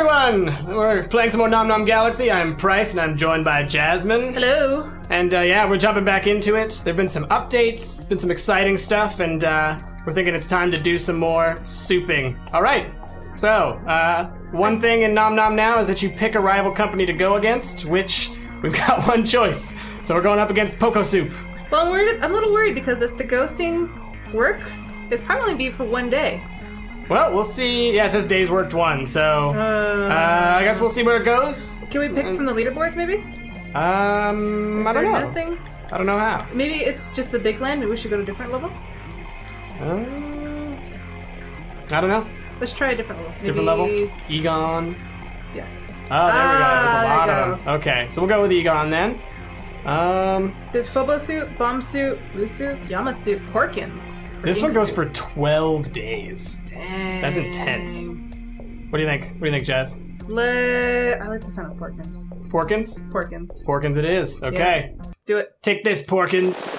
everyone! We're playing some more Nom Nom Galaxy. I'm Price, and I'm joined by Jasmine. Hello. And uh, yeah, we're jumping back into it. There've been some updates, there's been some exciting stuff, and uh, we're thinking it's time to do some more souping. All right. So, uh, one thing in Nom Nom now is that you pick a rival company to go against, which we've got one choice. So we're going up against Poco Soup. Well, I'm, worried, I'm a little worried because if the ghosting works, it's probably be for one day. Well, we'll see. Yeah, it says days worked one, so uh, I guess we'll see where it goes. Can we pick from the leaderboards, maybe? Um, I Is don't know. nothing? I don't know how. Maybe it's just the big land. Maybe we should go to a different level. Uh, I don't know. Let's try a different level. Different level. Egon. Yeah. Oh, there we go. There's a Ah, lot there of them. Okay, so we'll go with Egon then. Um, There's Phobo suit, bomb suit, blue suit, Yama suit, Porkins. this one goes suit. for 12 days. Dang. That's intense. What do you think? What do you think, Jazz? Le- I like the sound of Porkins. Porkins? Porkins. Porkins it is. Okay. Do it. Take this, Porkins.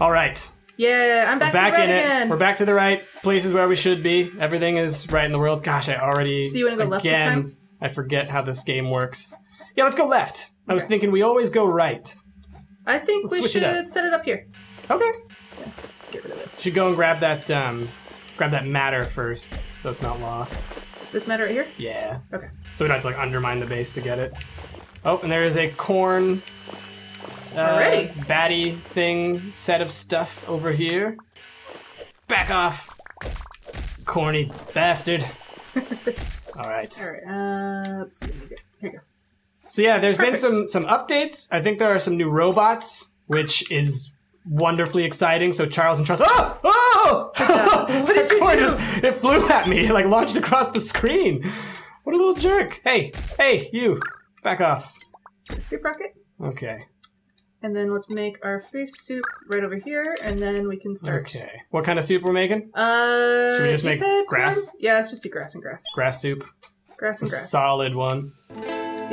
All right. Yeah, I'm back, Back to red in again. it. We're back to the right places where we should be. Everything is right in the world. Gosh, I already. So you wanna go left this again, time? I forget how this game works. Yeah, let's go left. I was Okay. thinking we always go right. I think Let's we switch should it up. set it up here. Okay. Yeah, Let's get rid of this. Should go and grab that um grab that matter first so it's not lost. This matter right here? Yeah. Okay. So we don't have to like undermine the base to get it. Oh, and there is a corn uh, batty thing set of stuff over here. Back off. Corny bastard. Alright. Alright, uh, let's see. Let me get, here you go. So yeah, there's Perfect. been some some updates. I think there are some new robots, which is wonderfully exciting. So Charles and Charles. Oh! Oh! What did you do? just- it flew at me. It like launched across the screen. What a little jerk. Hey, hey, you. Back off. Soup rocket. Okay. And then let's make our fish soup right over here, and then we can start. Okay. What kind of soup we're making? Uh, Should we just make grass? corn? Yeah, let's just do grass and grass. Grass soup. Grass and A grass. solid one.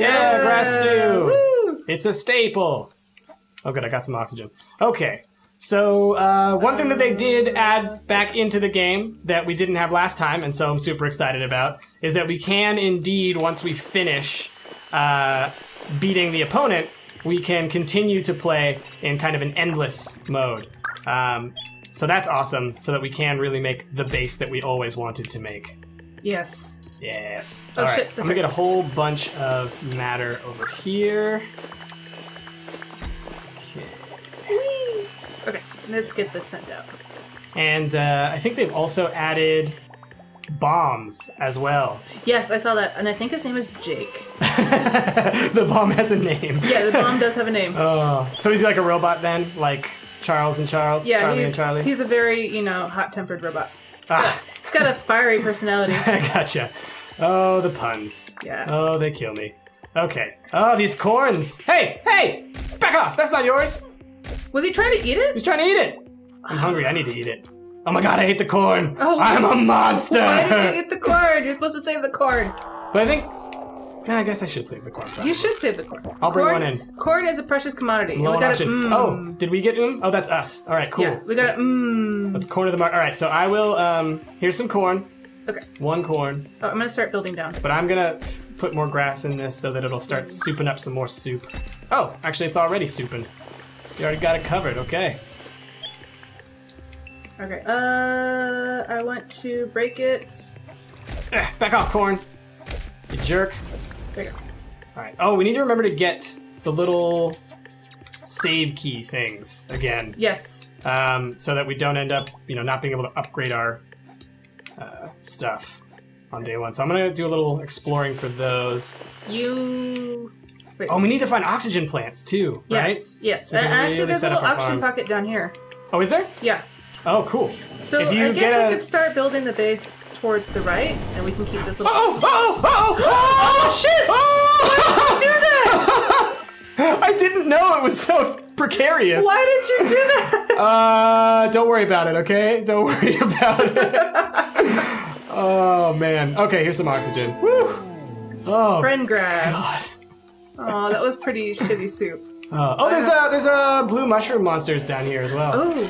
Yeah, grass stew. Woo! It's a staple. Oh, good. I got some oxygen. Okay. So, uh, one thing that they did add back into the game that we didn't have last time, and so I'm super excited about, is that we can indeed, once we finish uh, beating the opponent, we can continue to play in kind of an endless mode. Um, so that's awesome, so that we can really make the base that we always wanted to make. Yes. Yes. Oh, All right. shit, I'm gonna get a whole bunch of matter over here. Okay. Okay, let's get this sent out. And uh, I think they've also added bombs as well. Yes, I saw that, and I think his name is Jake. the bomb has a name. Yeah, the bomb does have a name. Oh, so he's like a robot then, like Charles and Charles, yeah, Charlie he's, and Charlie. he's a very, you know, hot-tempered robot. ah, He's got a fiery personality. I gotcha. Oh, the puns. Yes. Oh, they kill me. Okay. Oh, these corns. Hey, hey, back off. That's not yours. Was he trying to eat it? He's trying to eat it. I'm hungry. I need to eat it. Oh my god, I ate the corn. Oh, I'm a monster. Why did you eat the corn? You're supposed to save the corn. but I think, yeah, I guess I should save the corn. You should save the corn. I'll bring corn, one in. Corn is a precious commodity. Low we got oxygen. mm. Oh, did we get him? Oh, that's us. All right, cool. yeah, we got it. Mmm. Let's corner the market. All right, so I will. Um, here's some corn. Okay. One corn. Oh, I'm gonna start building down. But I'm gonna put more grass in this so that it'll start souping up some more soup. Oh, actually, it's already souping. You already got it covered. Okay. Okay. Uh, I want to break it. Eh, back off, corn. You jerk. There you go. All right. Oh, we need to remember to get the little save key things again, Yes. um, so that we don't end up, you know, not being able to upgrade our uh, stuff on day one. So I'm gonna do a little exploring for those. You. Wait. Oh, we need to find oxygen plants too, right? yes. Yes. So Uh, actually, really there's a little oxygen farms. pocket down here. Oh, is there? Yeah. Oh, cool. So If you I guess I a- could start building the base towards the right, and we can keep this little. Oh, oh, oh, oh, oh shit! Oh! Do that! I didn't know it was so precarious. Why did you do that? Uh, don't worry about it, okay? Don't worry about it. oh man. Okay, here's some oxygen. Woo. Oh. Friend grass. Oh, that was pretty shitty soup. Uh, oh, there's a there's a blue mushroom monsters down here as well. Oh,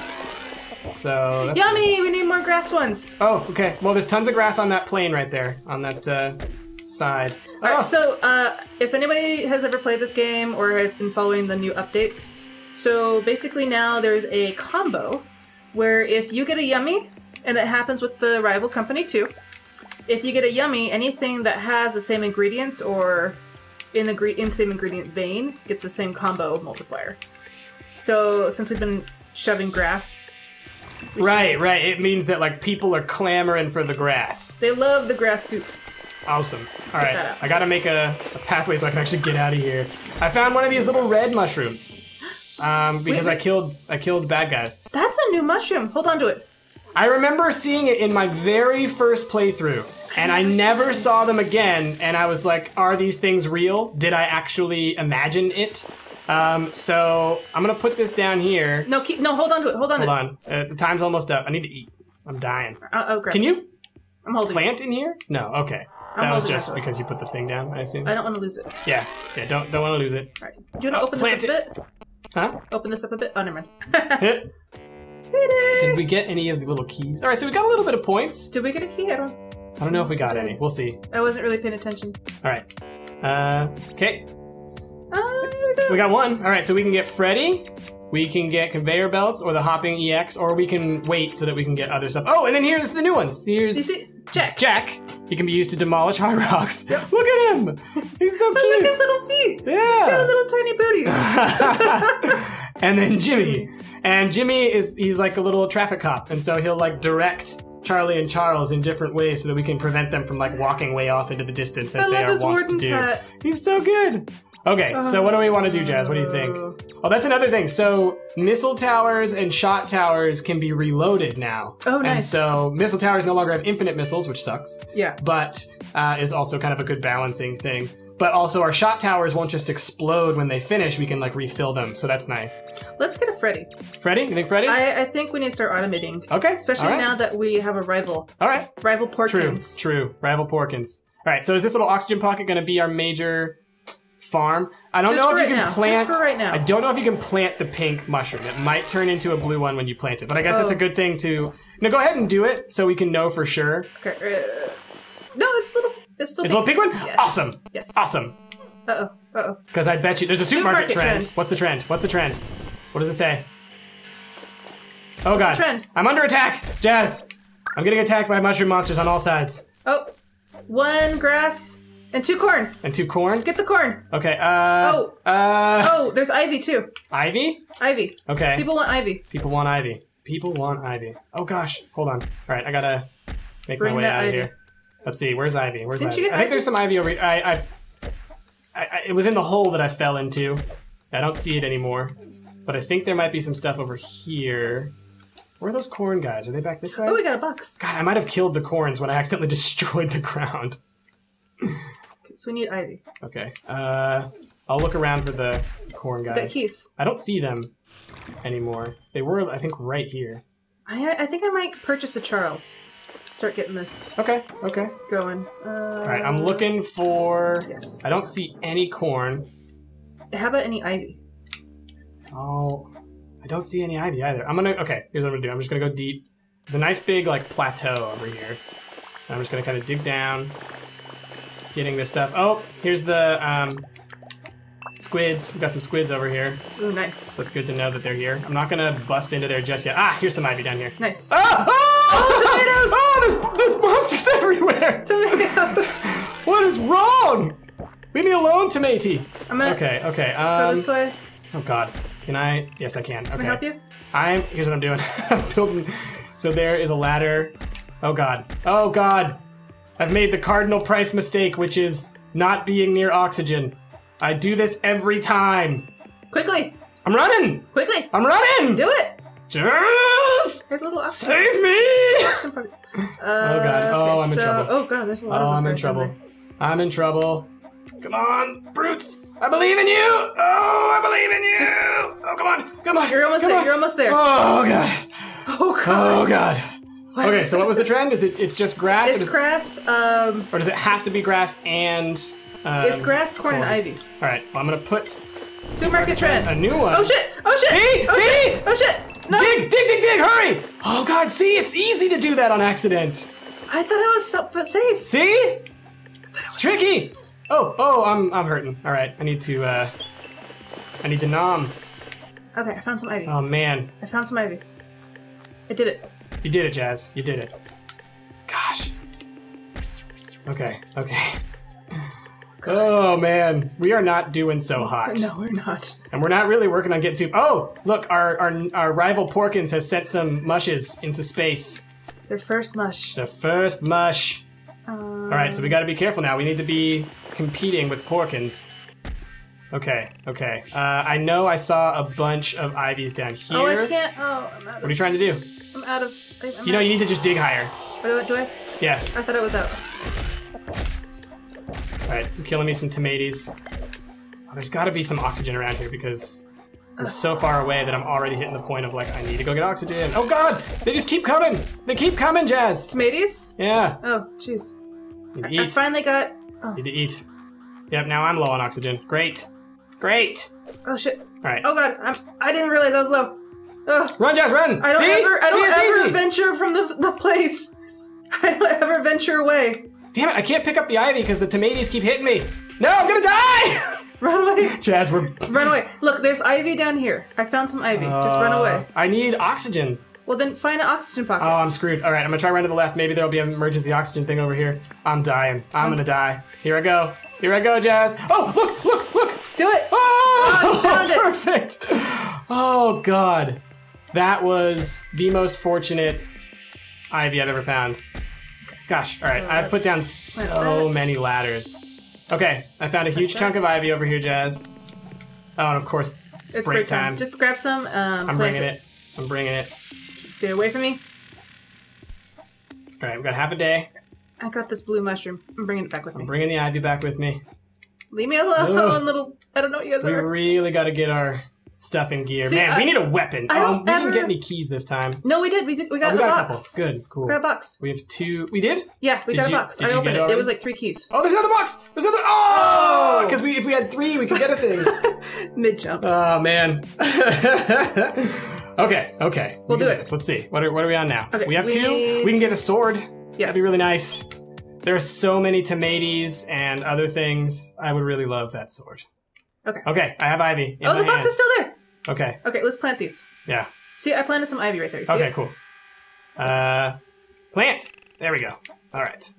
So yummy! We need more grass ones. Oh, okay. Well, there's tons of grass on that plane right there, on that uh, side. Alright, Oh, so uh, if anybody has ever played this game or has been following the new updates, so basically now there's a combo where if you get a yummy, and it happens with the rival company too, if you get a yummy, anything that has the same ingredients or in the in same ingredient vein gets the same combo multiplier. So since we've been shoving grass, right, right. It means that like people are clamoring for the grass. they love the grass soup. Awesome. All right. I gotta make a, a pathway so I can actually get out of here. I found one of these little red mushrooms. Um, because I wait. killed I killed bad guys. That's a new mushroom. Hold on to it. I remember seeing it in my very first playthrough, and I never saw them again. And I was like, "Are these things real? Did I actually imagine it?" Um, so I'm gonna put this down here. No, keep no. Hold on to it. Hold on. Hold on, uh, the time's almost up. I need to eat. I'm dying. It. Uh, oh, great. Can you I'm holding. it. plant in here? No. Okay. I'm That was just it. because you put the thing down. I assume. I don't want to lose it. Yeah. Yeah. Don't don't want to lose it. All right. Do you want to open this up a bit? Huh? Open this up a bit. Oh, never mind. Did Did we get any of the little keys? All right. So we got a little bit of points. Did we get a key? I don't. I don't know if we got any. We'll see. I wasn't really paying attention. All right. Uh. Okay. Uh, We got one. All right, so we can get Freddy, we can get conveyor belts or the hopping EX, or we can wait so that we can get other stuff. Oh, and then here's the new ones. Here's Jack. Jack. He can be used to demolish high rocks. Look at him. He's so cute. Look at his little feet. Yeah. He's got Yeah. little tiny booties. and then Jimmy. And Jimmy is he's like a little traffic cop, and so he'll like direct Charlie and Charles in different ways so that we can prevent them from like walking way off into the distance as I they are wont to do. hat. He's so good. Okay, so what do we want to do, Jazz? What do you think? Oh, that's another thing. So missile towers and shot towers can be reloaded now. Oh, And so missile towers no longer have infinite missiles, which sucks. Yeah. But uh, is also kind of a good balancing thing. But also our shot towers won't just explode when they finish. We can like refill them, so that's nice. Let's get a Freddy. Freddy, you think Freddy? I, I think we need to start automating. okay, Especially all right. now that we have a rival. All right, Rival Porkins. true, Porkins. true. Rival Porkins. All right, so is this little oxygen pocket going to be our major farm? I don't Just know if you can now. plant. Just for right now. I don't know if you can plant the pink mushroom. It might turn into a blue one when you plant it, but I guess that's Oh. a good thing to. No, go ahead and do it so we can know for sure. Okay. Uh, no, it's little. It's still. It's a little pink one. Yes. Awesome. Yes. Awesome. Uh oh. Uh oh. Because I bet you there's a supermarket, Supermarket trend. trend. What's the trend? What's the trend? What does it say? Oh god. trend? I'm under attack! Jazz! I'm getting attacked by mushroom monsters on all sides. Oh. One grass and two corn. And two corn. Get the corn. Okay, uh. Oh. Uh. Oh, there's ivy too. Ivy? Ivy. Okay. People want ivy. People want ivy. People want ivy. Oh gosh. Hold on. Alright, I gotta make Bring my way out of here. Let's see, where's ivy? Where's Didn't ivy? I think ivy? there's some ivy over here. I, I, I, I, it was in the hole that I fell into. I don't see it anymore. But I think there might be some stuff over here. Where are those corn guys? Are they back this way? Oh, we got a box. God, I might have killed the corns when I accidentally destroyed the ground. So we need ivy. Okay. Uh, I'll look around for the corn guys. keys. I don't see them anymore. They were, I think, right here. I I think I might purchase a Charles. Start getting this Okay. Okay. going. Uh, All right. I'm looking for. Yes. I don't see any corn. How about any ivy? Oh, I don't see any ivy either. I'm gonna. Okay. Here's what I'm gonna do. I'm just gonna go deep. There's a nice big like plateau over here. I'm just gonna kind of dig down, getting this stuff. Oh, here's the um, squids. We've got some squids over here. Ooh, nice. So it's good to know that they're here. I'm not gonna bust into there just yet. Ah, here's some ivy down here. Nice. Ah! tomatoes! Oh, there's, there's monsters everywhere! Tomatoes. What is wrong? Leave me alone, Tomati. I'm gonna Okay, okay. Um, this way. oh God, can I? Yes, I can. Okay. Can I help you? I'm. Here's what I'm doing. I'm building. So there is a ladder. Oh God. Oh God. I've made the cardinal price mistake, which is not being near oxygen. I do this every time. Quickly, I'm running. quickly. I'm running. Do it. Just There's a little oxygen. save me. Uh, Oh, God. Oh, okay, I'm in so- trouble. Oh god, there's a lot Oh, of I'm in those guys down trouble. I'm in trouble. Come on, brutes! I believe in you! Oh, I believe in you! oh, come on, come on! You're almost come there. on. You're almost there. Oh god! Oh god. Oh god! Okay, so what was the trend? Is it it's just grass, or It's does, grass. Um, or does it have to be grass and? Um, it's grass, corn, and ivy. All right, well, I'm gonna put Supermarket trend. a new one. Oh shit! Oh shit! See? Oh See? shit! Oh shit! No! Dig, dig, dig, dig! Hurry! Oh god, see, it's easy to do that on accident. I thought I was so- safe. See? It's tricky. Oh, oh, I'm I'm hurting. All right, I need to uh, I need to nom. Okay, I found some ivy. Oh man, I found some ivy. I did it. You did it, Jazz. You did it. Gosh. Okay, okay. Oh man, we are not doing so hot. No, we're not. And we're not really working on getting to. Oh, look, our, our our rival Porkins has sent some mushes into space. Their first mush. The first mush. Um, All right, so we got to be careful now. We need to be competing with Porkins. Okay, okay. Uh, I know I saw a bunch of ivies down here. Oh, I can't. Oh, I'm out What are you trying to do? I'm out of. I- You know, out. you need to just dig higher. What do I? Do I? Yeah. I thought I was out. All right, I'm killing me some tomatoes. Oh, there's got to be some oxygen around here because I'm so far away that I'm already hitting the point of like I need to go get oxygen. Oh God, they just keep coming. They keep coming, Jazz. Tomatoes? Yeah. Oh, jeez. Need to I eat. finally got. Oh, Need to eat. Yep. Now I'm low on oxygen. Great. Great. oh shit. All right. Oh god, I'm, I didn't realize I was low. Ugh. Run, Jazz, run. I don't See? ever. I See, don't ever venture from the the place. I don't ever venture away. Damn it! I can't pick up the ivy because the tomatoes keep hitting me. No, I'm gonna die. Run away. Jazz, we're. Run away. Look, there's ivy down here. I found some ivy. Just run Uh, away. I need oxygen. Well, then find an oxygen pocket. Oh, I'm screwed. All right, I'm gonna try run to the left. Maybe there'll be an emergency oxygen thing over here. I'm dying. I'm gonna die. Here I go. Here I go, Jazz. Oh, look, look, look. Do it. Oh, Oh, it. perfect. Oh God, that was the most fortunate ivy I've ever found. Gosh, all right, So I've put down so many ladders. Okay, I found a huge chunk of ivy over here, Jazz. Oh, and of course, it's break break time. time. Just grab some. Um, I'm bringing it. I'm bringing it. Stay away from me. All right, we've got half a day. I got this blue mushroom. I'm bringing it back with me. I'm bringing the ivy back with me. Leave me alone, Ugh. little. I don't know what you guys We are. really got to get our stuff in gear. See, Man, we need a weapon. I Um, we didn't get any keys this time. No, we did. We did. We got Oh, we a got a box. couple. Good, cool. We got a box. We have two. We did? Yeah, we Did got you- a box. did I opened it. it It was like three keys. Oh, there's another box. There's another. Oh, because we if we had three, we could get a thing. Mid jump. oh man. okay, okay. We'll can do it. this. Let's see. What are what are we on now? Okay, we have we two. need- We can get a sword. yes. That'd be really nice. There are so many tomatoes and other things. I would really love that sword. Okay. Okay, I have ivy. In Oh, my the box hand. is still there. Okay. Okay, let's plant these. Yeah. See, I planted some ivy right there. You See Okay, it? cool. Uh, plant. There we go. All right.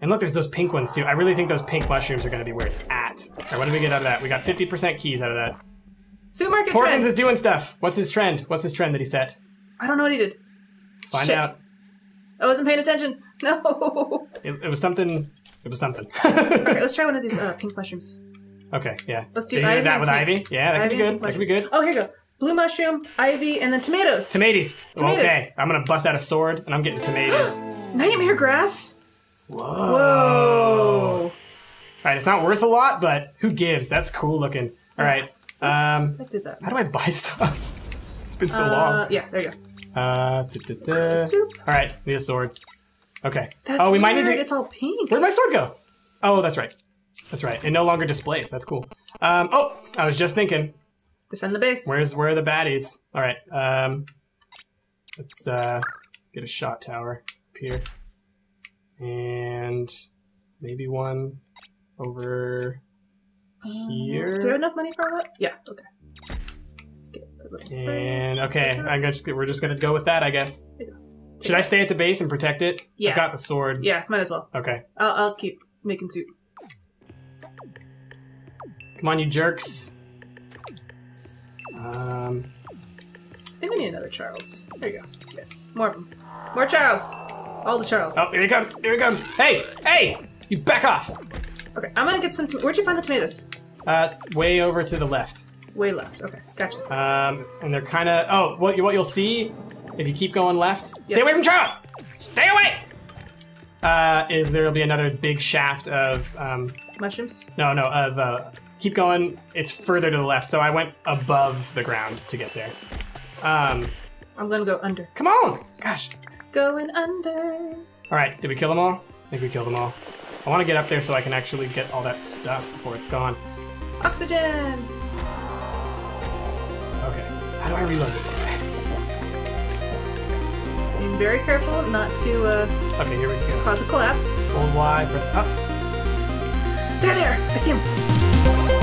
And look, there's those pink ones too. I really think those pink mushrooms are going to be where it's at. All right, what did we get out of that? We got 50% keys out of that. Supermarket Porkins trend. is doing stuff. What's his trend? What's his trend that he set? I don't know what he did. Let's find Shit. out. I wasn't paying attention. No. It, it was something. It was something. okay, let's try one of these uh, pink mushrooms. Okay, yeah. Let's do ivy that with ivy? Yeah, that could be good. That could be good. Oh, here you go. Blue mushroom, ivy, and then tomatoes. Tomatoes. Tomatoes. Okay, I'm gonna bust out a sword and I'm getting tomatoes. Nightmare grass. Whoa. Whoa. All right, it's not worth a lot, but who gives? That's cool looking. All right. Um, I did that. how do I buy stuff? It's been so Uh, long. yeah, there you go. Uh, da, da, da. Soup. All right, need a sword. Okay. That's oh, we might need weird, to. It's all pink. Where'd my sword go? Oh, that's right. That's right. It no longer displays. That's cool. Um, oh, I was just thinking. Defend the base. Where's where are the baddies? All right. Um, let's uh, get a shot tower up here, and maybe one over here. Do you have enough money for that? Yeah. Okay. Let's get a little. And okay, I'm just we're just gonna go with that, I guess. Should I stay at the base and protect it? Yeah. I've got the sword. Yeah, might as well. Okay. I'll, I'll keep making soup. Come on, you jerks. Um, I think we need another Charles. There you go. Yes. More of them. More Charles. All the Charles. oh, here he comes. Here he comes. Hey, hey, you back off. Okay, I'm gonna get some. Where'd you find the tomatoes? Uh, way over to the left. Way left. Okay, gotcha. Um, and they're kind of. Oh, what you what you'll see if you keep going left. Stay away from Charles. Stay away. Uh, is there'll be another big shaft of um, Mushrooms. no, no, of uh, keep going. It's further to the left, so I went above the ground to get there. Um, I'm gonna go under. come on, gosh. Going under. All right, did we kill them all? I think we killed them all. I want to get up there so I can actually get all that stuff before it's gone. Oxygen. Okay, how do I reload this guy? Being very careful not to uh, Okay, here we go. cause a collapse. Hold Y, press up. There, there! I see him!